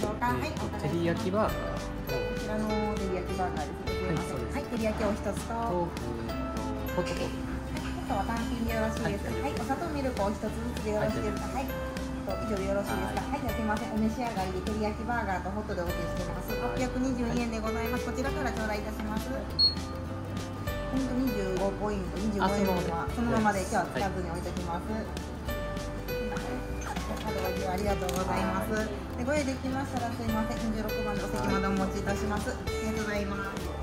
照り焼きバーガーとこちらの照り焼きバーガーですね。はい照り焼きを一つと。豆腐とホットコーヒあとは単品でよろしいですか？はいはい、お砂糖ミルクを一つずつでよろしいですか？はい。と以上でよろしいですか？はい、じゃあすみません。お召し上がりで照り焼きバーガーとホットでお受けしています。はい622円でございます。こちらから頂戴いたします。ポイント25ポイント、25円分はそのままで今日は使わずに置いておきます。ありがとうございます。でご用意できましたらすいません。26番のお席までお持ちいたします。ありがとうございます。